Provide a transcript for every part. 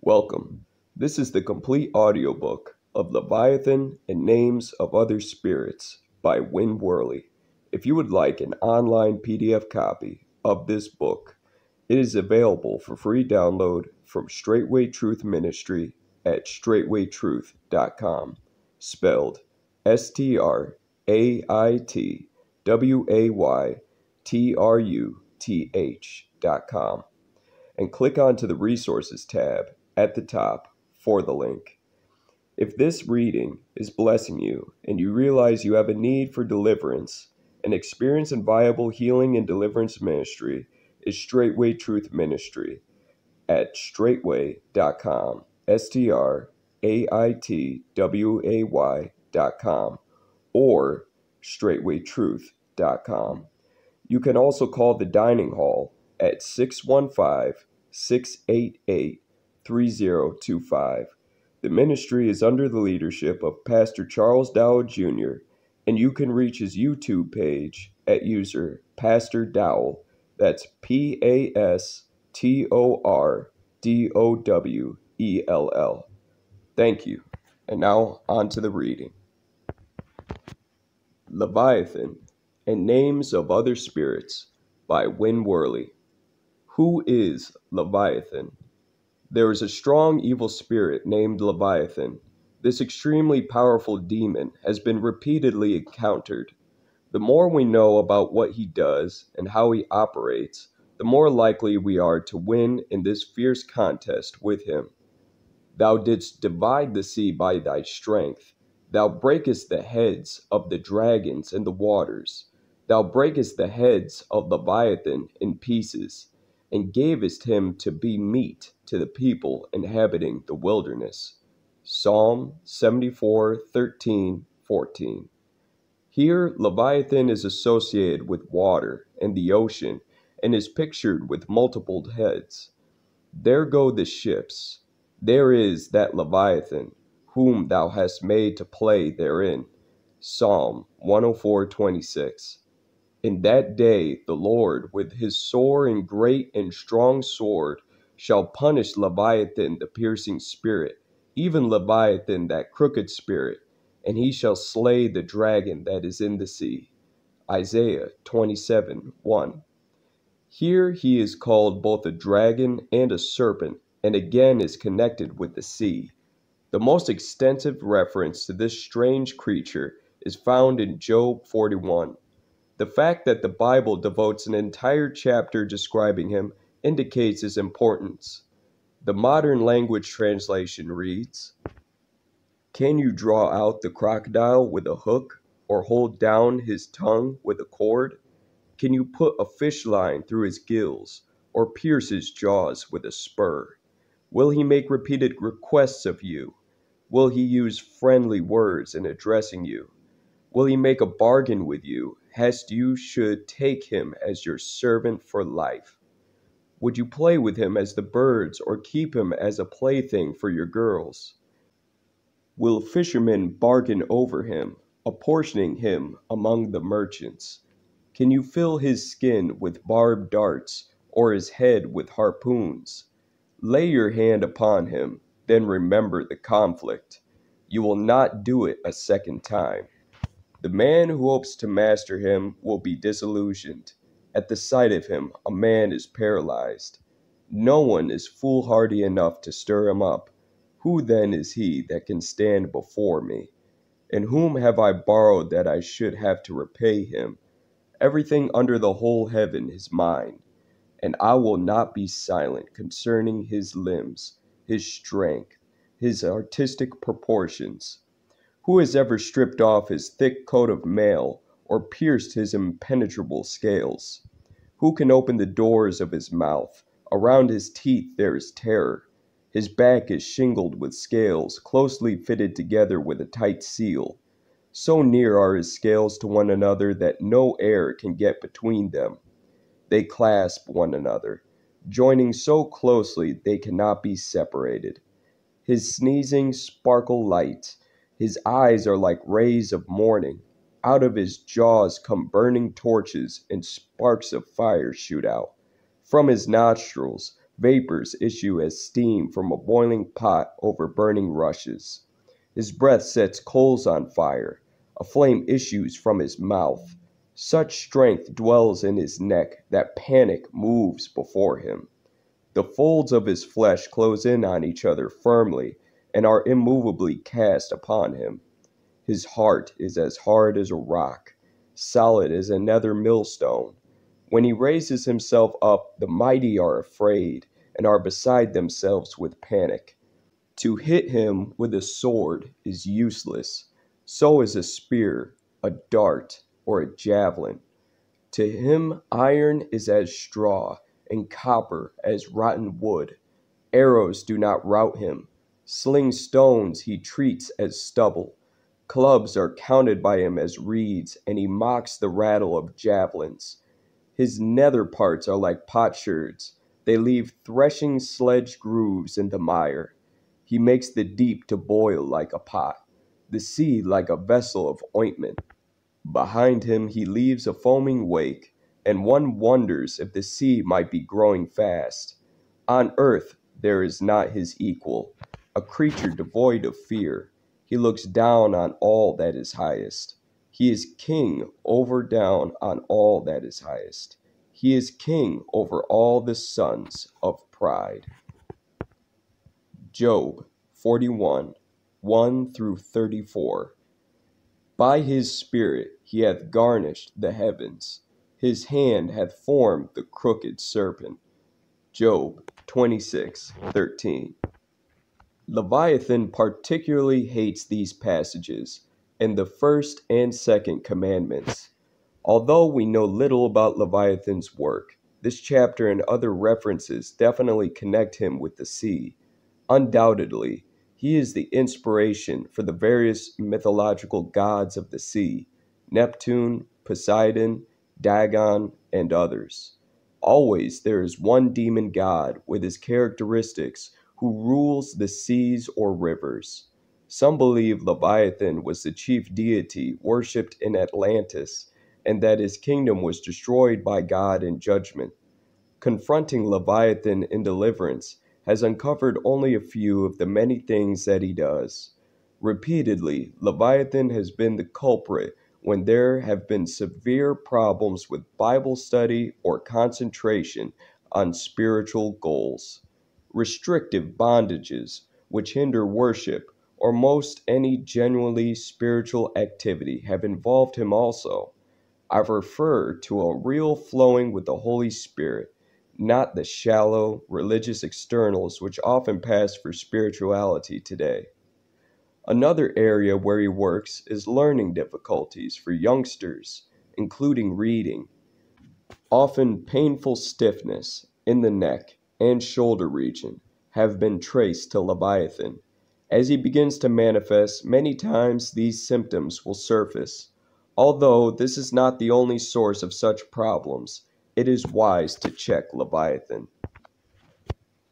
Welcome. This is the complete audiobook of Leviathan and Names of Other Spirits by Win Worley. If you would like an online PDF copy of this book, it is available for free download from Straitway Truth Ministry at straitwaytruth.com, spelled S T R A I T W A Y T R U T H.com, and click onto the Resources tab at the top for the link. If this reading is blessing you and you realize you have a need for deliverance, an experienced and viable healing and deliverance ministry is Straitway Truth Ministry at straitway.com, S T R A I T W A Y.com, or straitwaytruth.com. You can also call the dining hall at 615 688 3025. The ministry is under the leadership of Pastor Charles Dowell Jr., and you can reach his YouTube page at user Pastor Dowell. That's P A S T O R D O W E L L. Thank you. And now on to the reading. Leviathan and Names of Other Spirits by Win Worley. Who is Leviathan? There is a strong evil spirit named Leviathan. This extremely powerful demon has been repeatedly encountered. The more we know about what he does and how he operates, the more likely we are to win in this fierce contest with him. Thou didst divide the sea by thy strength. Thou breakest the heads of the dragons in the waters. Thou breakest the heads of Leviathan in pieces, and gavest him to be meat to the people inhabiting the wilderness. Psalm 74 13 14. Here, Leviathan is associated with water and the ocean and is pictured with multiple heads. There go the ships. There is that Leviathan, whom thou hast made to play therein. Psalm 104 26. In that day the Lord, with his sore and great and strong sword, shall punish Leviathan the piercing spirit, even Leviathan that crooked spirit, and he shall slay the dragon that is in the sea. Isaiah 27 1. Here he is called both a dragon and a serpent, and again is connected with the sea. The most extensive reference to this strange creature is found in Job 41. The fact that the Bible devotes an entire chapter describing him indicates his importance. The modern language translation reads Can you draw out the crocodile with a hook or hold down his tongue with a cord? Can you put a fish line through his gills or pierce his jaws with a spur? Will he make repeated requests of you? Will he use friendly words in addressing you? Will he make a bargain with you, lest you should take him as your servant for life? Would you play with him as the birds, or keep him as a plaything for your girls? Will fishermen bargain over him, apportioning him among the merchants? Can you fill his skin with barbed darts, or his head with harpoons? Lay your hand upon him, then remember the conflict. You will not do it a second time. The man who hopes to master him will be disillusioned. At the sight of him, a man is paralyzed. No one is foolhardy enough to stir him up. Who then is he that can stand before me? And whom have I borrowed that I should have to repay him? Everything under the whole heaven is mine, and I will not be silent concerning his limbs, his strength, his artistic proportions. Who has ever stripped off his thick coat of mail? Or pierced his impenetrable scales? Who can open the doors of his mouth? Around his teeth there is terror. His back is shingled with scales, closely fitted together with a tight seal. So near are his scales to one another that no air can get between them. They clasp one another, joining so closely they cannot be separated. His sneezing sparkle light. His eyes are like rays of morning. Out of his jaws come burning torches, and sparks of fire shoot out. From his nostrils Vapors issue as steam from a boiling pot over burning rushes. His breath sets coals on fire. A flame issues from his mouth. Such strength dwells in his neck that panic moves before him. The folds of his flesh close in on each other firmly and are immovably cast upon him. His heart is as hard as a rock, solid as another millstone. When he raises himself up, the mighty are afraid and are beside themselves with panic. To hit him with a sword is useless, so is a spear, a dart, or a javelin. To him, iron is as straw and copper as rotten wood. Arrows do not rout him. Sling stones he treats as stubble. Clubs are counted by him as reeds, and he mocks the rattle of javelins. His nether parts are like potsherds. They leave threshing sledge grooves in the mire. He makes the deep to boil like a pot, the sea like a vessel of ointment. Behind him he leaves a foaming wake and one wonders if the sea might be growing fast. On earth there is not his equal, a creature devoid of fear. He looks down on all that is highest. He is king over down on all that is highest. He is king over all the sons of pride. Job 41 1 through 34. By his Spirit he hath garnished the heavens his hand hath formed the crooked serpent. Job 26 13. Leviathan particularly hates these passages and the first and second commandments. Although we know little about Leviathan's work, this chapter and other references definitely connect him with the sea. Undoubtedly, he is the inspiration for the various mythological gods of the sea Neptune, Poseidon, Dagon, and others. Always there is one demon god with his characteristics who rules the seas or rivers. Some believe Leviathan was the chief deity worshipped in Atlantis and that his kingdom was destroyed by God in judgment. Confronting Leviathan in deliverance has uncovered only a few of the many things that he does. Repeatedly, Leviathan has been the culprit when there have been severe problems with Bible study or concentration on spiritual goals, restrictive bondages which hinder worship, or most any genuinely spiritual activity have involved him also. I refer to a real flowing with the Holy Spirit, not the shallow religious externals which often pass for spirituality today. Another area where he works is learning difficulties for youngsters, including reading. Often painful stiffness in the neck and shoulder region have been traced to Leviathan. As he begins to manifest, many times these symptoms will surface. Although this is not the only source of such problems, it is wise to check Leviathan.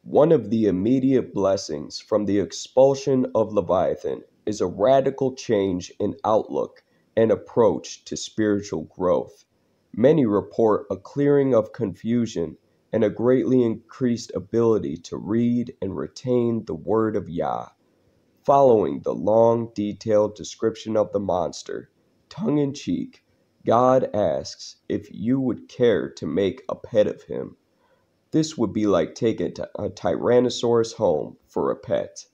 One of the immediate blessings from the expulsion of Leviathan is a radical change in outlook and approach to spiritual growth. Many report a clearing of confusion and a greatly increased ability to read and retain the Word of Yah. Following the long, detailed description of the monster, tongue in cheek, God asks if you would care to make a pet of him. This would be like taking a Tyrannosaurus home for a pet.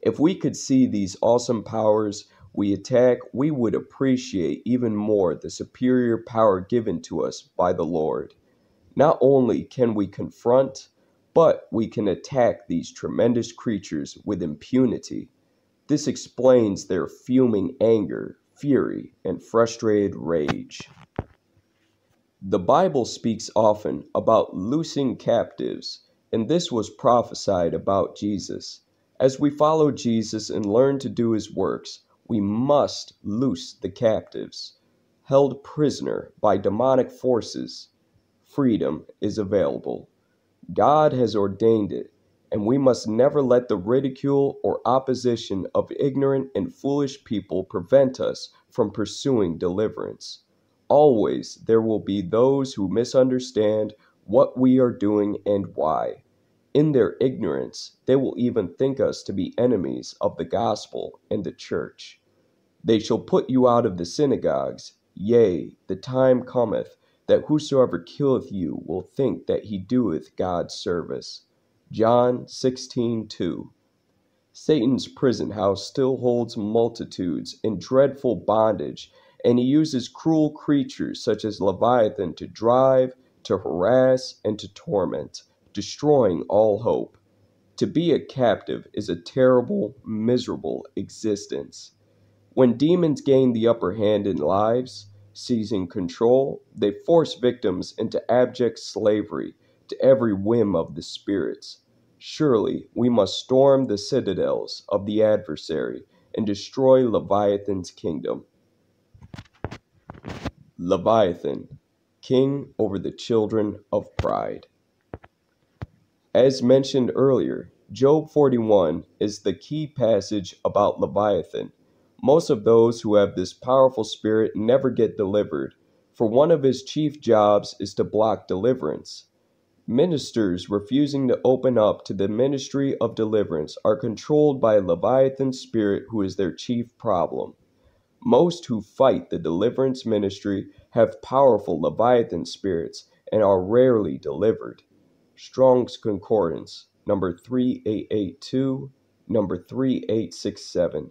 If we could see these awesome powers we attack, we would appreciate even more the superior power given to us by the Lord. Not only can we confront, but we can attack these tremendous creatures with impunity. This explains their fuming anger, fury, and frustrated rage. The Bible speaks often about loosing captives, and this was prophesied about Jesus. As we follow Jesus and learn to do his works, we must loose the captives. Held prisoner by demonic forces, freedom is available. God has ordained it, and we must never let the ridicule or opposition of ignorant and foolish people prevent us from pursuing deliverance. Always there will be those who misunderstand what we are doing and why. In their ignorance, they will even think us to be enemies of the gospel and the church. They shall put you out of the synagogues. Yea, the time cometh that whosoever killeth you will think that he doeth God's service. John 16:2. Satan's prison house still holds multitudes in dreadful bondage, and he uses cruel creatures such as Leviathan to drive, to harass, and to torment destroying all hope. To be a captive is a terrible, miserable existence. When demons gain the upper hand in lives, seizing control, they force victims into abject slavery to every whim of the spirits. Surely we must storm the citadels of the adversary and destroy Leviathan's kingdom. Leviathan, king over the children of pride. As mentioned earlier, Job 41 is the key passage about Leviathan. Most of those who have this powerful spirit never get delivered, for one of his chief jobs is to block deliverance. Ministers refusing to open up to the ministry of deliverance are controlled by a Leviathan spirit who is their chief problem. Most who fight the deliverance ministry have powerful Leviathan spirits and are rarely delivered. Strong's Concordance, number 3882, number 3867,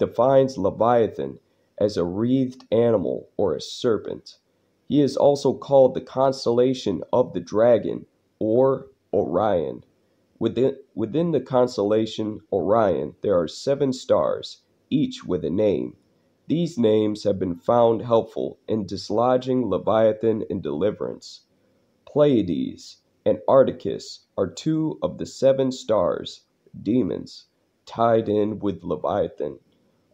defines Leviathan as a wreathed animal or a serpent. He is also called the constellation of the dragon or Orion. Within, within the constellation Orion, there are seven stars, each with a name. These names have been found helpful in dislodging Leviathan in deliverance. Pleiades, and Arcturus are two of the seven stars, demons, tied in with Leviathan.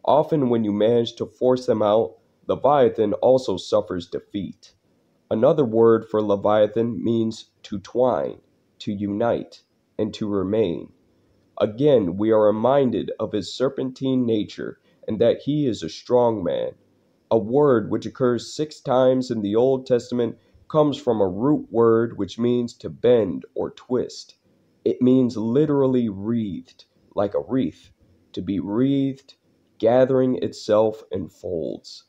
Often, when you manage to force them out, Leviathan also suffers defeat. Another word for Leviathan means to twine, to unite, and to remain. Again, we are reminded of his serpentine nature and that he is a strong man. A word which occurs six times in the Old Testament comes from a root word which means to bend or twist. It means literally wreathed, like a wreath, to be wreathed, gathering itself in folds.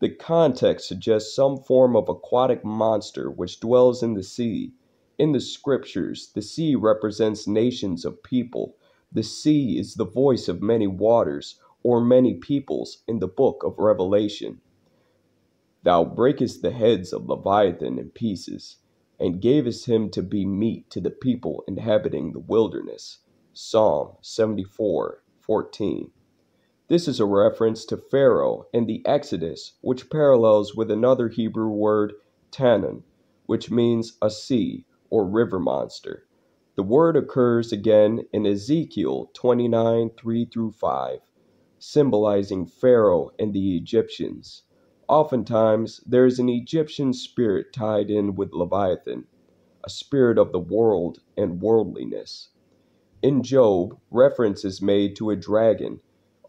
The context suggests some form of aquatic monster which dwells in the sea. In the scriptures, the sea represents nations of people. The sea is the voice of many waters, or many peoples, in the book of Revelation. Thou breakest the heads of Leviathan in pieces, and gavest him to be meat to the people inhabiting the wilderness. Psalm 74 14. This is a reference to Pharaoh and the Exodus, which parallels with another Hebrew word, Tannin, which means a sea or river monster. The word occurs again in Ezekiel 29 3 through 5, symbolizing Pharaoh and the Egyptians. Oftentimes, there is an Egyptian spirit tied in with Leviathan, a spirit of the world and worldliness. In Job, reference is made to a dragon.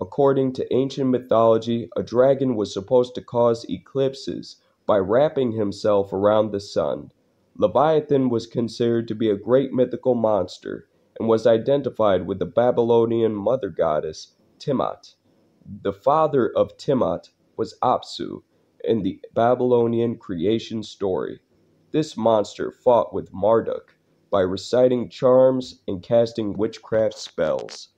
According to ancient mythology, a dragon was supposed to cause eclipses by wrapping himself around the sun. Leviathan was considered to be a great mythical monster and was identified with the Babylonian mother goddess Tiamat. The father of Tiamat was Apsu, in the Babylonian creation story. This monster fought with Marduk by reciting charms and casting witchcraft spells.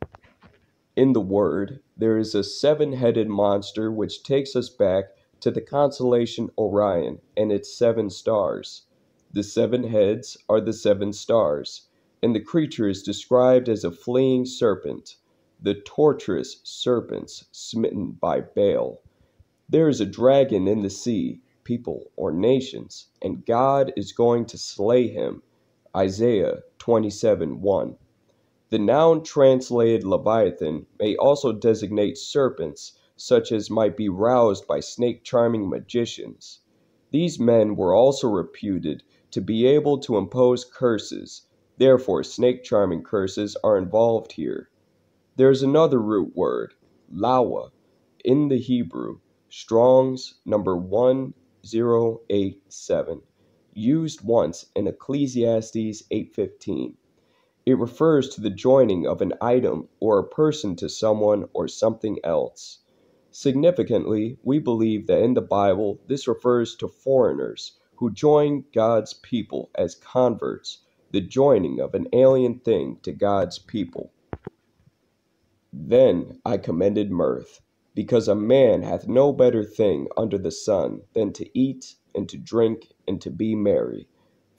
In the Word, there is a seven headed monster which takes us back to the constellation Orion and its seven stars. The seven heads are the seven stars, and the creature is described as a fleeing serpent, the torturous serpents smitten by Baal. There is a dragon in the sea, people or nations, and God is going to slay him. Isaiah 27 1. The noun translated Leviathan may also designate serpents, such as might be roused by snake charming magicians. These men were also reputed to be able to impose curses, therefore, snake charming curses are involved here. There is another root word, lawa, in the Hebrew, Strong's number 1087, used once in Ecclesiastes 8:15. It refers to the joining of an item or a person to someone or something else. Significantly, we believe that in the Bible this refers to foreigners who join God's people as converts, the joining of an alien thing to God's people. Then I commended mirth, because a man hath no better thing under the sun than to eat and to drink and to be merry,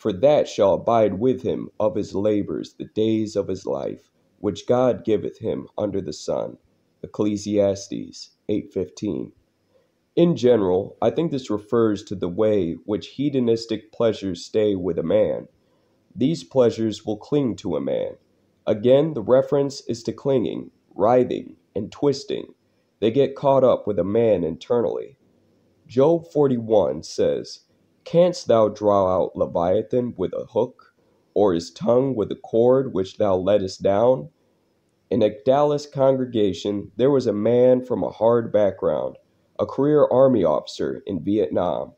for that shall abide with him of his labors the days of his life, which God giveth him under the sun. Ecclesiastes 8:15. In general, I think this refers to the way which hedonistic pleasures stay with a man. These pleasures will cling to a man. Again, the reference is to clinging, writhing, and twisting. They get caught up with a man internally. Job 41 says, Canst thou draw out Leviathan with a hook, or his tongue with a cord which thou lettest down? In a Dallas congregation, there was a man from a hard background a career Army officer in Vietnam.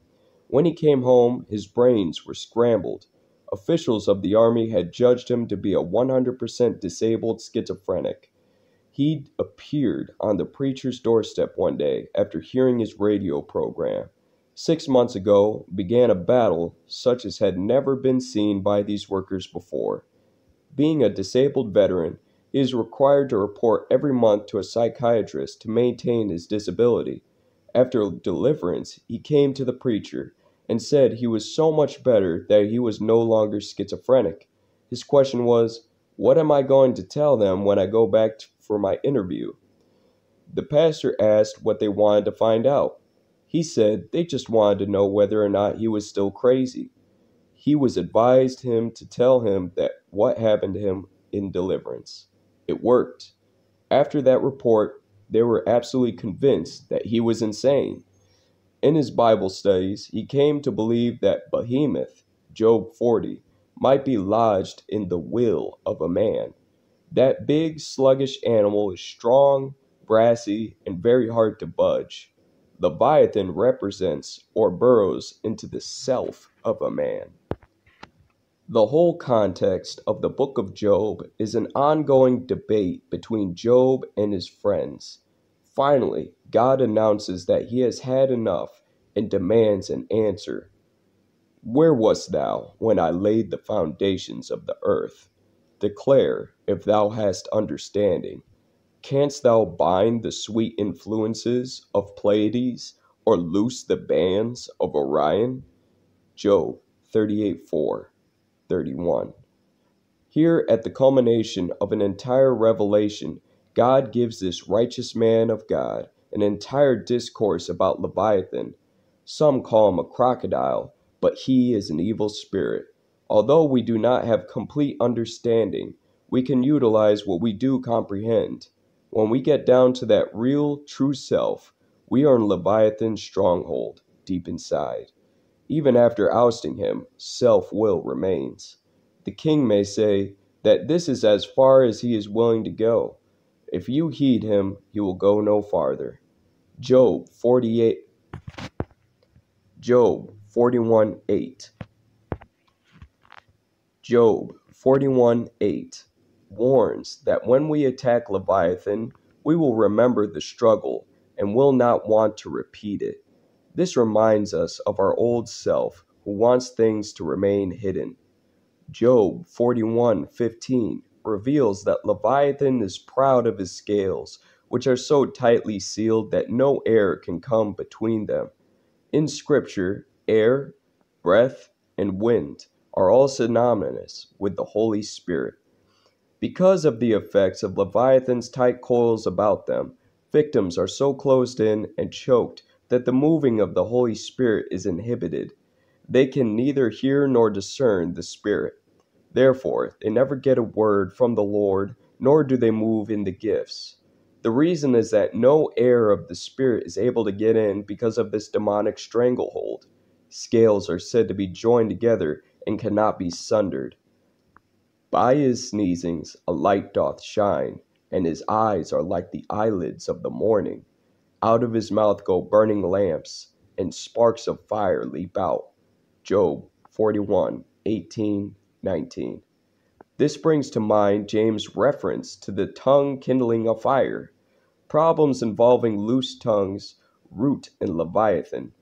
When he came home, his brains were scrambled. Officials of the Army had judged him to be a 100% disabled schizophrenic. He appeared on the preacher's doorstep one day after hearing his radio program. Six months ago began a battle such as had never been seen by these workers before. Being a disabled veteran, he is required to report every month to a psychiatrist to maintain his disability. After deliverance, he came to the preacher and said he was so much better that he was no longer schizophrenic. His question was, What am I going to tell them when I go back for my interview? The pastor asked what they wanted to find out. He said they just wanted to know whether or not he was still crazy. He was advised him to tell him that what happened to him in deliverance. It worked. After that report, they were absolutely convinced that he was insane. In his Bible studies, he came to believe that Behemoth, Job 40, might be lodged in the will of a man. That big, sluggish animal is strong, brassy, and very hard to budge. Leviathan represents or burrows into the self of a man. The whole context of the book of Job is an ongoing debate between Job and his friends. Finally, God announces that he has had enough and demands an answer. Where wast thou when I laid the foundations of the earth? Declare, if thou hast understanding. Canst thou bind the sweet influences of Pleiades or loose the bands of Orion? Job 38 4. 31. Here, at the culmination of an entire revelation, God gives this righteous man of God an entire discourse about Leviathan. Some call him a crocodile, but he is an evil spirit. Although we do not have complete understanding, we can utilize what we do comprehend. When we get down to that real, true self, we are in Leviathan's stronghold, deep inside. Even after ousting him, self will remains. The king may say that this is as far as he is willing to go. If you heed him, he will go no farther. Job 48 Job 41 8 Job 41 8 warns that when we attack Leviathan, we will remember the struggle and will not want to repeat it. This reminds us of our old self who wants things to remain hidden. Job 41:15 reveals that Leviathan is proud of his scales, which are so tightly sealed that no air can come between them. In scripture, air, breath, and wind are all synonymous with the Holy Spirit. Because of the effects of Leviathan's tight coils about them, victims are so closed in and choked that the moving of the Holy Spirit is inhibited. They can neither hear nor discern the Spirit. Therefore, they never get a word from the Lord, nor do they move in the gifts. The reason is that no air of the Spirit is able to get in because of this demonic stranglehold. Scales are said to be joined together and cannot be sundered. By his sneezings a light doth shine, and his eyes are like the eyelids of the morning. Out of his mouth go burning lamps, and sparks of fire leap out. Job 41 18 19. This brings to mind James' reference to the tongue kindling a fire. Problems involving loose tongues root in Leviathan.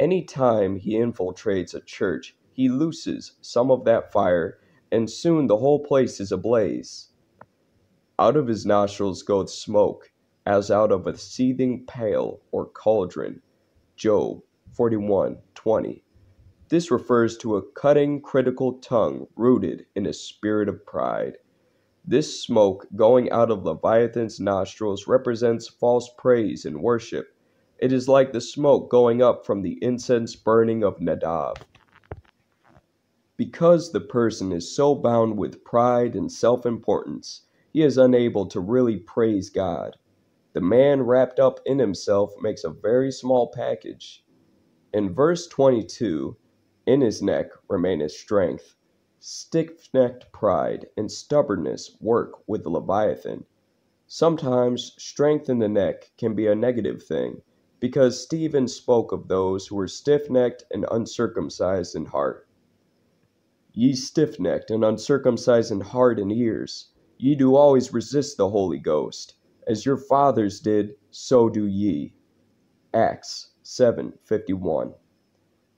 Any time he infiltrates a church, he looses some of that fire, and soon the whole place is ablaze. Out of his nostrils goeth smoke, as out of a seething pail or cauldron. Job 41 20. This refers to a cutting, critical tongue rooted in a spirit of pride. This smoke going out of Leviathan's nostrils represents false praise and worship. It is like the smoke going up from the incense burning of Nadab. Because the person is so bound with pride and self importance, he is unable to really praise God. The man wrapped up in himself makes a very small package. In verse 22, in his neck remaineth strength. Stiff necked pride and stubbornness work with the Leviathan. Sometimes strength in the neck can be a negative thing, because Stephen spoke of those who were stiff necked and uncircumcised in heart. Ye stiff necked and uncircumcised in heart and ears, ye do always resist the Holy Ghost. As your fathers did, so do ye. Acts 7:51.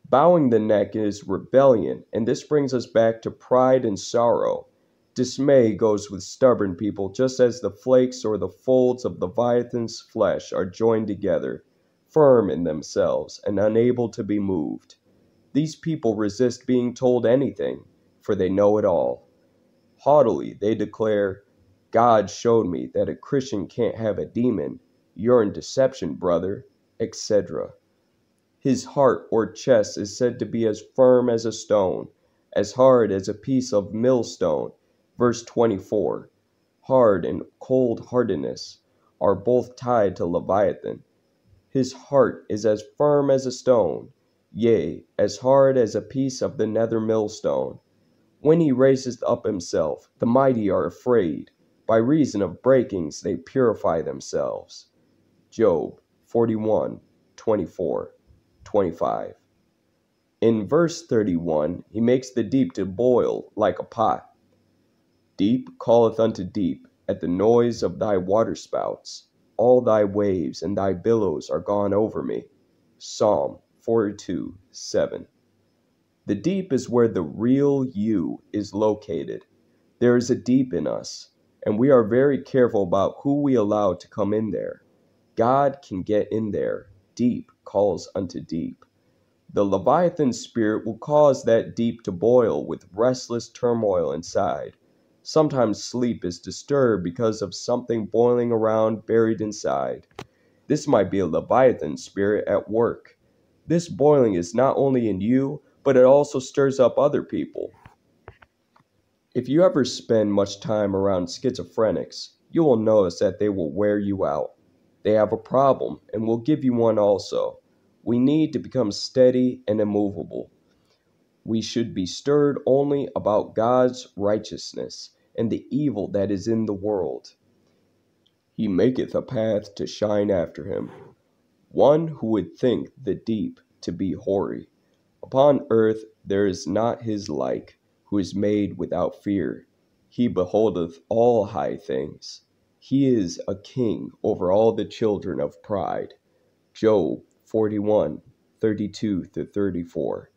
Bowing the neck is rebellion, and this brings us back to pride and sorrow. Dismay goes with stubborn people just as the flakes or the folds of Leviathan's flesh are joined together, firm in themselves and unable to be moved. These people resist being told anything, for they know it all. Haughtily, they declare, God showed me that a Christian can't have a demon. You're in deception, brother, etc. His heart or chest is said to be as firm as a stone, as hard as a piece of millstone. Verse 24. Hard and cold heartedness are both tied to Leviathan. His heart is as firm as a stone, yea, as hard as a piece of the nether millstone. When he raiseth up himself, the mighty are afraid. By reason of breakings they purify themselves. Job 41 24 25. In verse 31, he makes the deep to boil like a pot. Deep calleth unto deep at the noise of thy waterspouts. All thy waves and thy billows are gone over me. Psalm 42 7. The deep is where the real you is located. There is a deep in us, and we are very careful about who we allow to come in there. God can get in there. Deep calls unto deep. The Leviathan spirit will cause that deep to boil with restless turmoil inside. Sometimes sleep is disturbed because of something boiling around buried inside. This might be a Leviathan spirit at work. This boiling is not only in you, but it also stirs up other people. If you ever spend much time around schizophrenics, you will notice that they will wear you out. They have a problem and will give you one also. We need to become steady and immovable. We should be stirred only about God's righteousness and the evil that is in the world. He maketh a path to shine after him. One who would think the deep to be hoary. Upon earth there is not his like, who is made without fear. He beholdeth all high things. He is a king over all the children of pride. Job 41 32 34.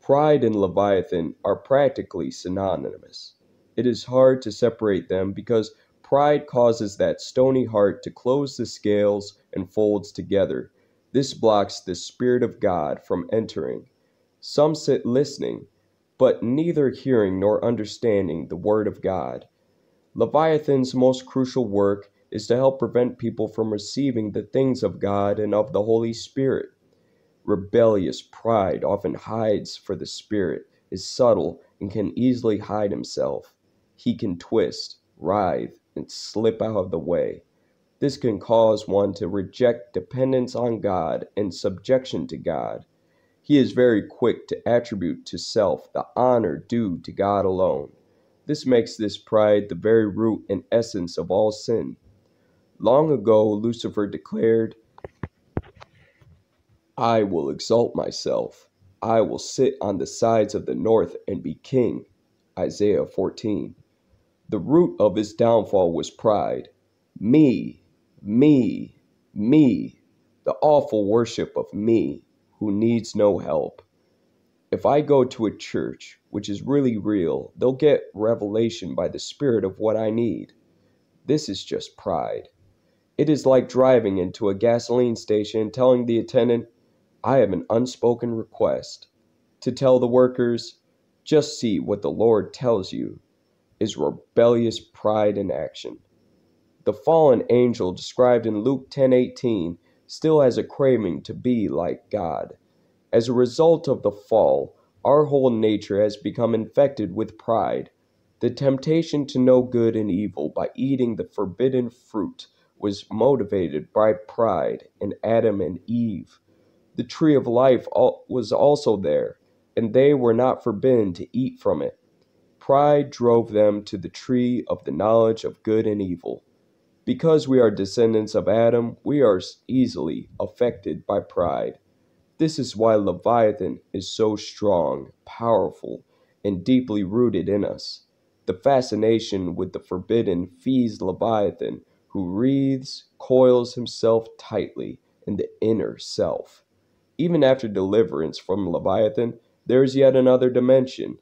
Pride and Leviathan are practically synonymous. It is hard to separate them because pride causes that stony heart to close the scales and folds together. This blocks the Spirit of God from entering. Some sit listening, but neither hearing nor understanding the Word of God. Leviathan's most crucial work is to help prevent people from receiving the things of God and of the Holy Spirit. Rebellious pride often hides for the Spirit, is subtle, and can easily hide himself. He can twist, writhe, and slip out of the way. This can cause one to reject dependence on God and subjection to God. He is very quick to attribute to self the honor due to God alone. This makes this pride the very root and essence of all sin. Long ago, Lucifer declared, I will exalt myself. I will sit on the sides of the north and be king. Isaiah 14. The root of his downfall was pride. Me, me, me, the awful worship of me, who needs no help. If I go to a church, which is really real, they'll get revelation by the Spirit of what I need. This is just pride. It is like driving into a gasoline station and telling the attendant, I have an unspoken request. To tell the workers, just see what the Lord tells you, is rebellious pride in action. The fallen angel described in Luke 10:18 still has a craving to be like God. As a result of the fall, our whole nature has become infected with pride. The temptation to know good and evil by eating the forbidden fruit was motivated by pride in Adam and Eve. The tree of life was also there, and they were not forbidden to eat from it. Pride drove them to the tree of the knowledge of good and evil. Because we are descendants of Adam, we are easily affected by pride. This is why Leviathan is so strong, powerful, and deeply rooted in us. The fascination with the forbidden feeds Leviathan who wreathes, coils himself tightly in the inner self. Even after deliverance from Leviathan, there is yet another dimension.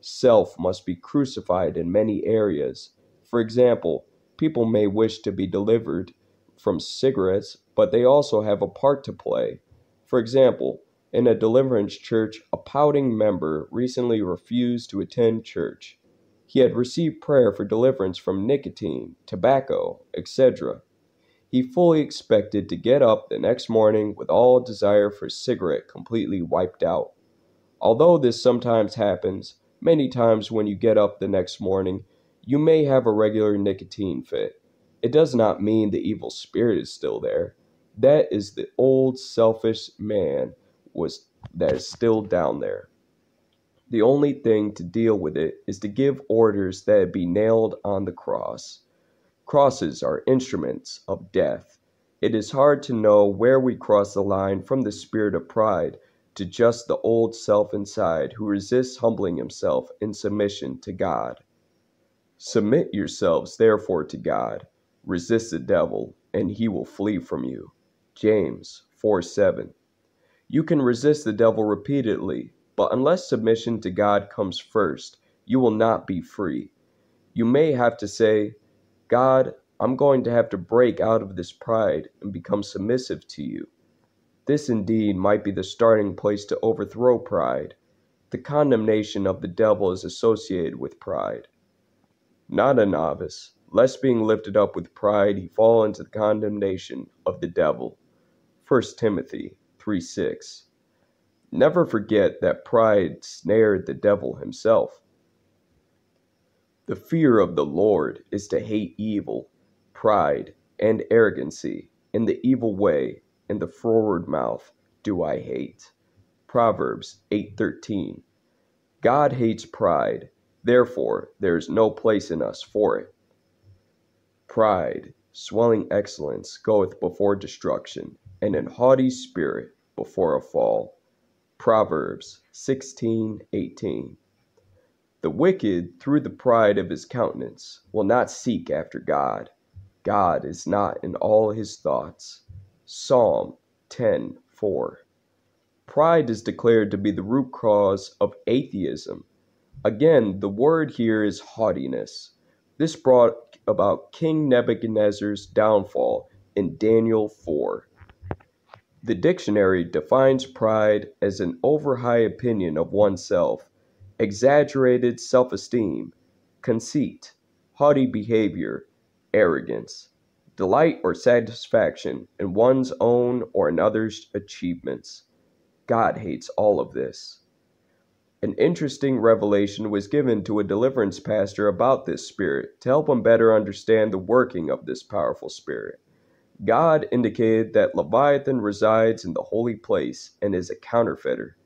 Self must be crucified in many areas. For example, people may wish to be delivered from cigarettes, but they also have a part to play. For example, in a deliverance church, a pouting member recently refused to attend church. He had received prayer for deliverance from nicotine, tobacco, etc. He fully expected to get up the next morning with all desire for cigarette completely wiped out. Although this sometimes happens, many times when you get up the next morning, you may have a regular nicotine fit. It does not mean the evil spirit is still there. That is the old selfish man was that is still down there. The only thing to deal with it is to give orders that it be nailed on the cross. Crosses are instruments of death. It is hard to know where we cross the line from the spirit of pride to just the old self inside who resists humbling himself in submission to God. Submit yourselves therefore to God. Resist the devil, and he will flee from you. James 4 7. You can resist the devil repeatedly, but unless submission to God comes first, you will not be free. You may have to say, God, I'm going to have to break out of this pride and become submissive to you. This indeed might be the starting place to overthrow pride. The condemnation of the devil is associated with pride. Not a novice, lest being lifted up with pride he fall into the condemnation of the devil. 1 Timothy 3 6. Never forget that pride snared the devil himself. The fear of the Lord is to hate evil, pride, and arrogancy, in the evil way, and the froward mouth do I hate. Proverbs 8:13. God hates pride, therefore there is no place in us for it. Pride, swelling excellence, goeth before destruction, and an haughty spirit before a fall. Proverbs 16:18. The wicked, through the pride of his countenance, will not seek after God. God is not in all his thoughts. Psalm 10:4. Pride is declared to be the root cause of atheism. Again, the word here is haughtiness. This brought about King Nebuchadnezzar's downfall in Daniel 4. The dictionary defines pride as an over-high opinion of oneself, exaggerated self-esteem, conceit, haughty behavior, arrogance, delight or satisfaction in one's own or another's achievements. God hates all of this. An interesting revelation was given to a deliverance pastor about this spirit to help him better understand the working of this powerful spirit. God indicated that Leviathan resides in the holy place and is a counterfeiter.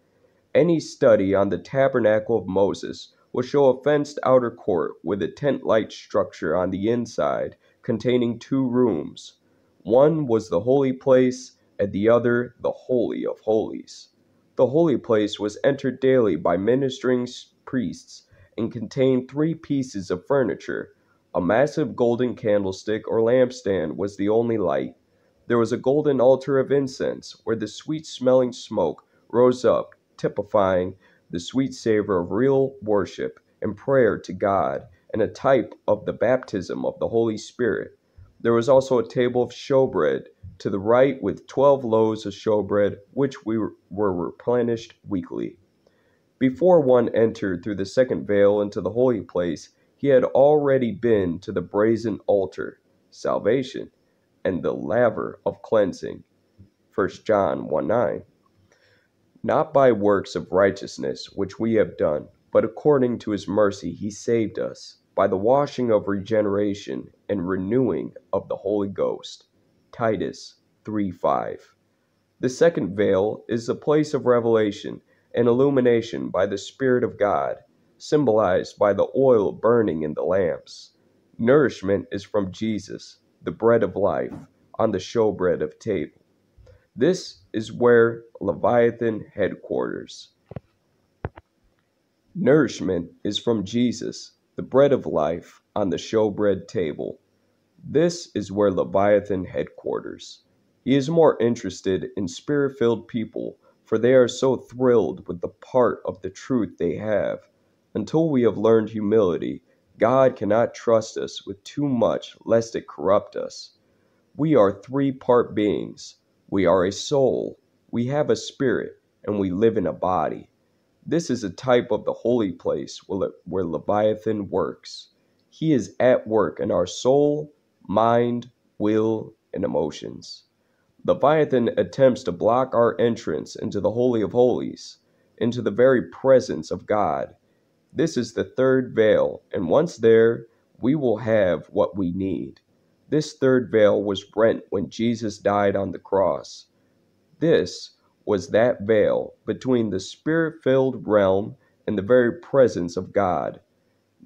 Any study on the tabernacle of Moses will show a fenced outer court with a tent like structure on the inside containing two rooms. One was the holy place, and the other the Holy of Holies. The holy place was entered daily by ministering priests and contained three pieces of furniture A massive golden candlestick or lampstand was the only light. There was a golden altar of incense where the sweet smelling smoke rose up, typifying the sweet savor of real worship and prayer to God, and a type of the baptism of the Holy Spirit. There was also a table of showbread to the right with twelve loaves of showbread, which we were replenished weekly. Before one entered through the second veil into the holy place, he had already been to the brazen altar, salvation, and the laver of cleansing. 1 John 1 9. Not by works of righteousness which we have done, but according to his mercy he saved us, by the washing of regeneration and renewing of the Holy Ghost. Titus 3 5. The second veil is the place of revelation and illumination by the Spirit of God symbolized by the oil burning in the lamps. Nourishment is from Jesus, the bread of life, on the showbread of table. This is where Leviathan headquarters. Nourishment is from Jesus, the bread of life, on the showbread table. This is where Leviathan headquarters. He is more interested in spirit filled people, for they are so thrilled with the part of the truth they have until we have learned humility, God cannot trust us with too much lest it corrupt us. We are three part beings. We are a soul, we have a spirit, and we live in a body. This is a type of the holy place where, where Leviathan works. He is at work in our soul, mind, will, and emotions. Leviathan attempts to block our entrance into the Holy of Holies, into the very presence of God. This is the third veil, and once there, we will have what we need. This third veil was rent when Jesus died on the cross. This was that veil between the spirit filled realm and the very presence of God.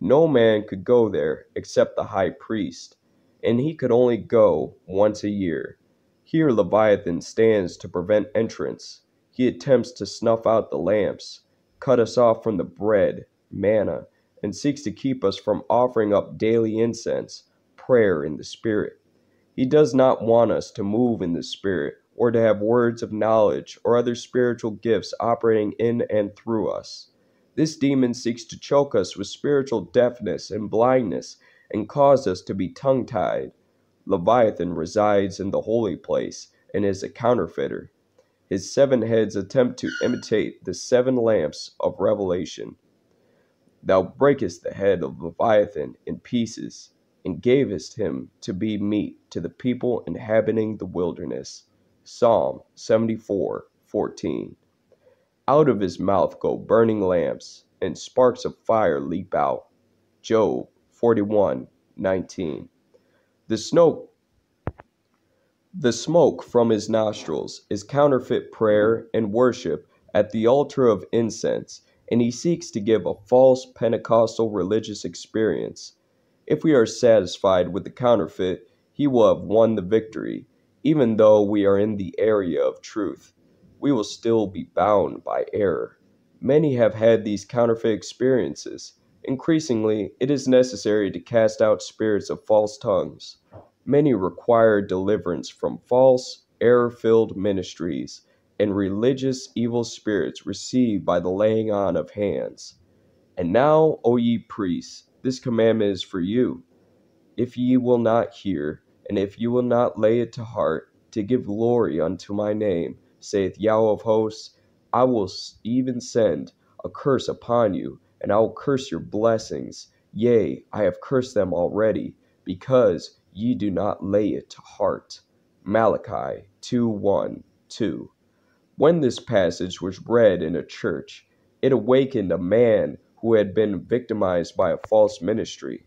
No man could go there except the high priest, and he could only go once a year. Here Leviathan stands to prevent entrance. He attempts to snuff out the lamps, cut us off from the bread, manna, and seeks to keep us from offering up daily incense, prayer in the Spirit. He does not want us to move in the Spirit or to have words of knowledge or other spiritual gifts operating in and through us. This demon seeks to choke us with spiritual deafness and blindness and cause us to be tongue tied. Leviathan resides in the holy place and is a counterfeiter. His seven heads attempt to imitate the seven lamps of Revelation. Thou breakest the head of Leviathan in pieces, and gavest him to be meat to the people inhabiting the wilderness. Psalm 74 14. Out of his mouth go burning lamps, and sparks of fire leap out. Job 41 19. The smoke, the smoke from his nostrils is counterfeit prayer and worship at the altar of incense and he seeks to give a false Pentecostal religious experience. If we are satisfied with the counterfeit, he will have won the victory. Even though we are in the area of truth, we will still be bound by error. Many have had these counterfeit experiences. Increasingly, it is necessary to cast out spirits of false tongues. Many require deliverance from false, error filled ministries and religious evil spirits received by the laying on of hands. And now, O ye priests, this commandment is for you. If ye will not hear, and if ye will not lay it to heart, to give glory unto my name, saith Yahweh of hosts, I will even send a curse upon you, and I will curse your blessings. Yea, I have cursed them already, because ye do not lay it to heart. Malachi 2 1 2. When this passage was read in a church, it awakened a man who had been victimized by a false ministry.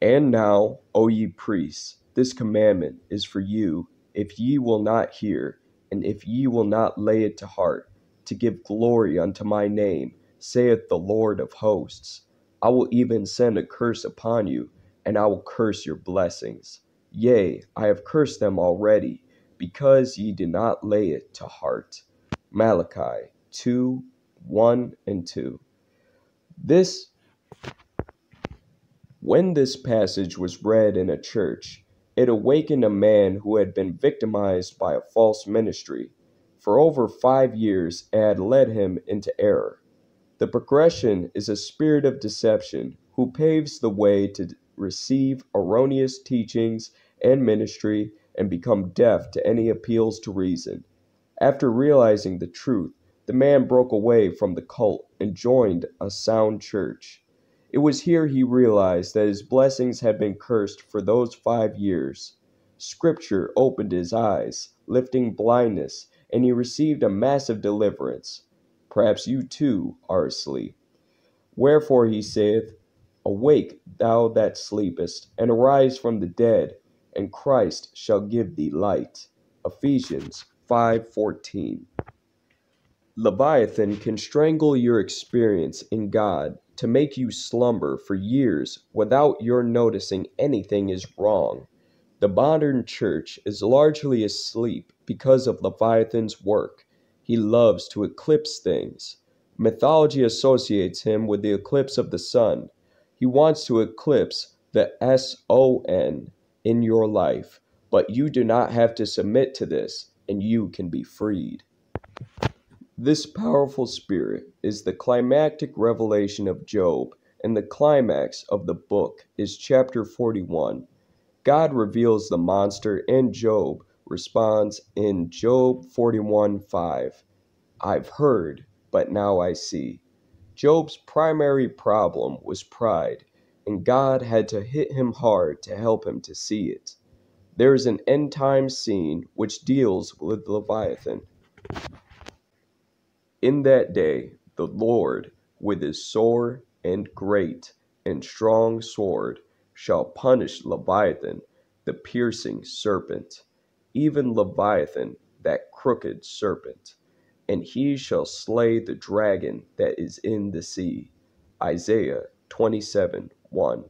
And now, O ye priests, this commandment is for you, if ye will not hear, and if ye will not lay it to heart, to give glory unto my name, saith the Lord of hosts. I will even send a curse upon you, and I will curse your blessings. Yea, I have cursed them already because ye did not lay it to heart. Malachi 2 1 and 2. This When this passage was read in a church, it awakened a man who had been victimized by a false ministry. For over five years, it had led him into error. The progression is a spirit of deception who paves the way to receive erroneous teachings and ministry and become deaf to any appeals to reason. After realizing the truth, the man broke away from the cult and joined a sound church. It was here he realized that his blessings had been cursed for those five years. Scripture opened his eyes, lifting blindness, and he received a massive deliverance. Perhaps you too are asleep. Wherefore he saith, Awake, thou that sleepest, and arise from the dead, and Christ shall give thee light. Ephesians 5:14. Leviathan can strangle your experience in God to make you slumber for years without your noticing anything is wrong. The modern church is largely asleep because of Leviathan's work. He loves to eclipse things. Mythology associates him with the eclipse of the sun. He wants to eclipse the S O N in your life, but you do not have to submit to this, and you can be freed. This powerful spirit is the climactic revelation of Job, and the climax of the book is chapter 41. God reveals the monster, and Job responds in Job 41 5. I've heard, but now I see. Job's primary problem was pride, and God had to hit him hard to help him to see it. There is an end time scene which deals with Leviathan. In that day, the Lord, with his sore and great and strong sword, shall punish Leviathan, the piercing serpent, even Leviathan, that crooked serpent and he shall slay the dragon that is in the sea. Isaiah 27 1.